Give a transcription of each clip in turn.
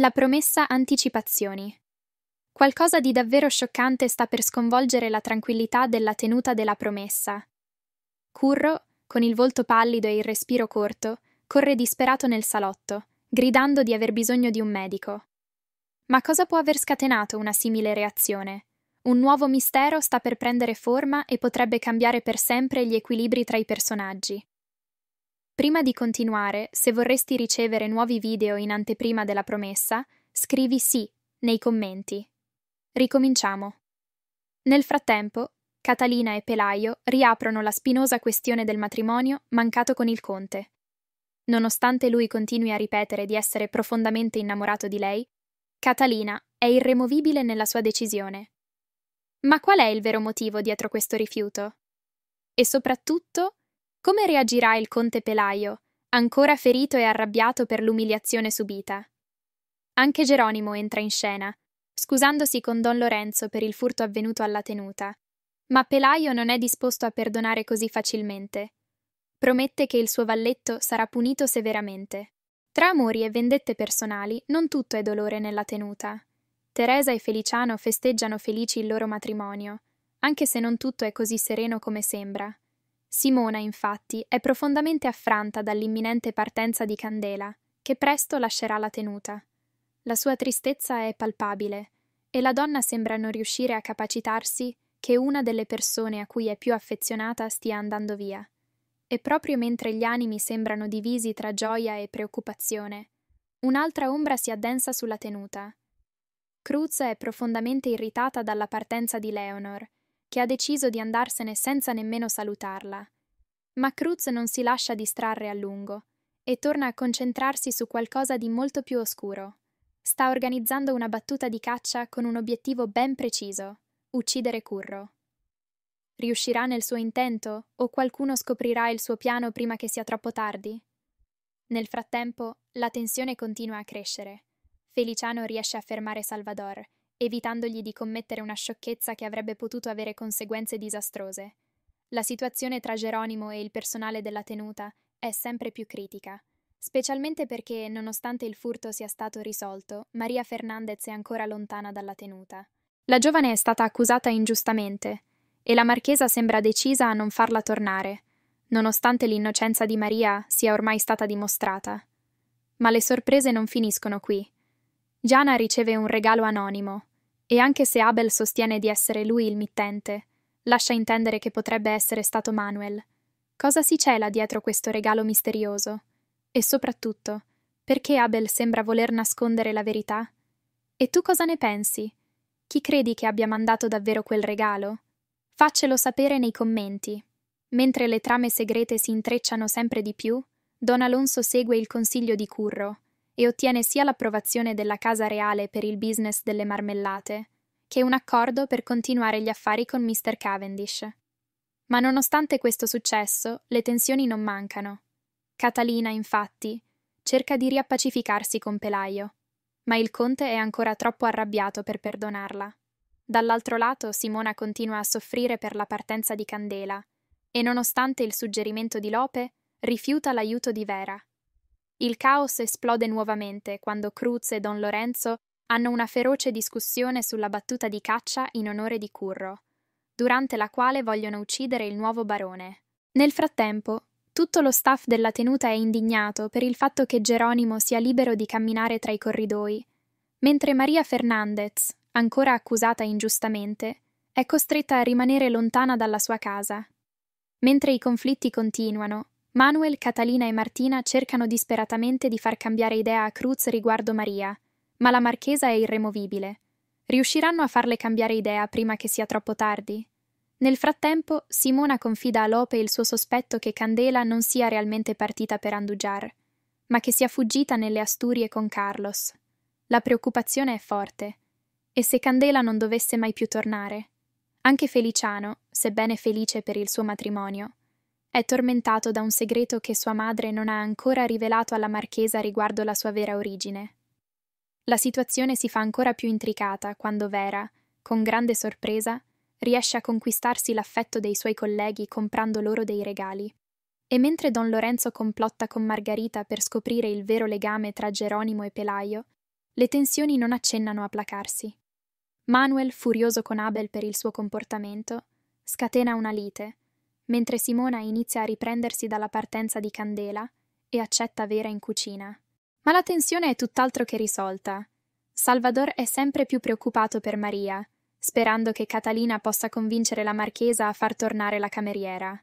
La promessa anticipazioni. Qualcosa di davvero scioccante sta per sconvolgere la tranquillità della tenuta della promessa. Curro, con il volto pallido e il respiro corto, corre disperato nel salotto, gridando di aver bisogno di un medico. Ma cosa può aver scatenato una simile reazione? Un nuovo mistero sta per prendere forma e potrebbe cambiare per sempre gli equilibri tra i personaggi. Prima di continuare, se vorresti ricevere nuovi video in anteprima della promessa, scrivi sì nei commenti. Ricominciamo. Nel frattempo, Catalina e Pelaio riaprono la spinosa questione del matrimonio mancato con il conte. Nonostante lui continui a ripetere di essere profondamente innamorato di lei, Catalina è irremovibile nella sua decisione. Ma qual è il vero motivo dietro questo rifiuto? E soprattutto, come reagirà il conte Pelaio, ancora ferito e arrabbiato per l'umiliazione subita? Anche Geronimo entra in scena, scusandosi con Don Lorenzo per il furto avvenuto alla tenuta. Ma Pelaio non è disposto a perdonare così facilmente. Promette che il suo valletto sarà punito severamente. Tra amori e vendette personali non tutto è dolore nella tenuta. Teresa e Feliciano festeggiano felici il loro matrimonio, anche se non tutto è così sereno come sembra. Simona, infatti, è profondamente affranta dall'imminente partenza di Candela, che presto lascerà la tenuta. La sua tristezza è palpabile, e la donna sembra non riuscire a capacitarsi che una delle persone a cui è più affezionata stia andando via. E proprio mentre gli animi sembrano divisi tra gioia e preoccupazione, un'altra ombra si addensa sulla tenuta. Cruz è profondamente irritata dalla partenza di Leonor che ha deciso di andarsene senza nemmeno salutarla. Ma Cruz non si lascia distrarre a lungo e torna a concentrarsi su qualcosa di molto più oscuro. Sta organizzando una battuta di caccia con un obiettivo ben preciso: uccidere Curro. Riuscirà nel suo intento o qualcuno scoprirà il suo piano prima che sia troppo tardi? Nel frattempo, la tensione continua a crescere. Feliciano riesce a fermare Salvador evitandogli di commettere una sciocchezza che avrebbe potuto avere conseguenze disastrose. La situazione tra Geronimo e il personale della tenuta è sempre più critica, specialmente perché, nonostante il furto sia stato risolto, Maria Fernandez è ancora lontana dalla tenuta. La giovane è stata accusata ingiustamente e la marchesa sembra decisa a non farla tornare, nonostante l'innocenza di Maria sia ormai stata dimostrata. Ma le sorprese non finiscono qui. Giana riceve un regalo anonimo, e anche se Abel sostiene di essere lui il mittente, lascia intendere che potrebbe essere stato Manuel. Cosa si cela dietro questo regalo misterioso? E soprattutto, perché Abel sembra voler nascondere la verità? E tu cosa ne pensi? Chi credi che abbia mandato davvero quel regalo? Faccelo sapere nei commenti. Mentre le trame segrete si intrecciano sempre di più, Don Alonso segue il consiglio di Curro e ottiene sia l'approvazione della Casa Reale per il business delle marmellate, che un accordo per continuare gli affari con Mr. Cavendish. Ma nonostante questo successo, le tensioni non mancano. Catalina, infatti, cerca di riappacificarsi con Pelaio, ma il conte è ancora troppo arrabbiato per perdonarla. Dall'altro lato, Simona continua a soffrire per la partenza di Candela e, nonostante il suggerimento di Lope, rifiuta l'aiuto di Vera. Il caos esplode nuovamente quando Cruz e Don Lorenzo hanno una feroce discussione sulla battuta di caccia in onore di Curro, durante la quale vogliono uccidere il nuovo barone. Nel frattempo, tutto lo staff della tenuta è indignato per il fatto che Geronimo sia libero di camminare tra i corridoi, mentre Maria Fernandez, ancora accusata ingiustamente, è costretta a rimanere lontana dalla sua casa. Mentre i conflitti continuano, Manuel, Catalina e Martina cercano disperatamente di far cambiare idea a Cruz riguardo Maria, ma la marchesa è irremovibile. Riusciranno a farle cambiare idea prima che sia troppo tardi? Nel frattempo, Simona confida a Lope il suo sospetto che Candela non sia realmente partita per Andujar, ma che sia fuggita nelle Asturie con Carlos. La preoccupazione è forte. E se Candela non dovesse mai più tornare? Anche Feliciano, sebbene felice per il suo matrimonio, è tormentato da un segreto che sua madre non ha ancora rivelato alla marchesa riguardo la sua vera origine. La situazione si fa ancora più intricata quando Vera, con grande sorpresa, riesce a conquistarsi l'affetto dei suoi colleghi comprando loro dei regali. E mentre Don Lorenzo complotta con Margarita per scoprire il vero legame tra Geronimo e Pelaio, le tensioni non accennano a placarsi. Manuel, furioso con Abel per il suo comportamento, scatena una lite, mentre Simona inizia a riprendersi dalla partenza di Candela e accetta Vera in cucina. Ma la tensione è tutt'altro che risolta. Salvador è sempre più preoccupato per Maria, sperando che Catalina possa convincere la marchesa a far tornare la cameriera.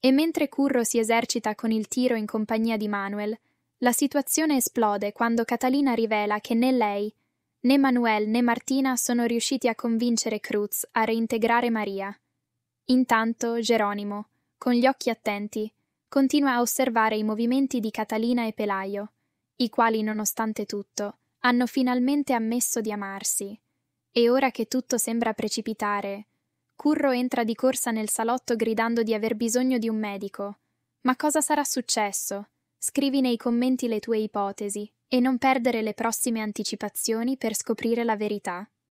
E mentre Curro si esercita con il tiro in compagnia di Manuel, la situazione esplode quando Catalina rivela che né lei, né Manuel né Martina sono riusciti a convincere Cruz a reintegrare Maria. Intanto Geronimo, con gli occhi attenti, continua a osservare i movimenti di Catalina e Pelaio, i quali, nonostante tutto, hanno finalmente ammesso di amarsi. E ora che tutto sembra precipitare, Curro entra di corsa nel salotto gridando di aver bisogno di un medico. Ma cosa sarà successo? Scrivi nei commenti le tue ipotesi e non perdere le prossime anticipazioni per scoprire la verità.